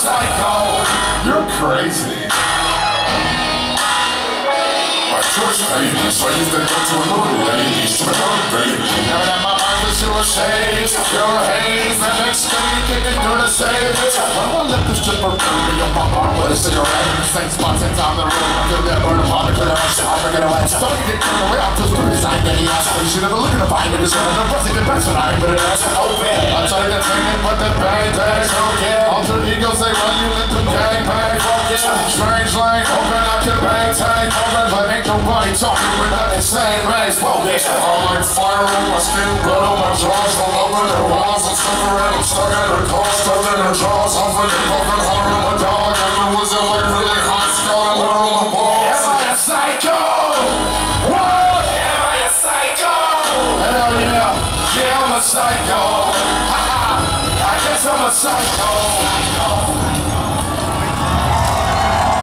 psycho. You're crazy. My choice, baby. So you think I'm too lonely, lady. So I'm baby. Now that my mind is your shades, your haze. The next thing you think you're gonna say is, gonna let this trip of me on my arm with a cigarette. Same spots and time the room. I feel that burn upon the clear ass. I'm gonna let something get away. I'm just pretty side Then he asked. You should never look at a find. It's gonna be the I ain't gonna ask. Oh, man. I'm sorry that's hanging. Hoping I can maintain. Hoping, but ain't nobody talking without the same race. Focus. I'm like fire my skin, blood on my jaws, all over the walls. I'm I'm stuck at her stuck in her jaws. I'm fucking fucking hard on my dog. Like really hot, on balls. Am I a psycho? Am I a psycho? Hell yeah. Yeah, I'm a psycho. Ha ha. I guess I'm a psycho.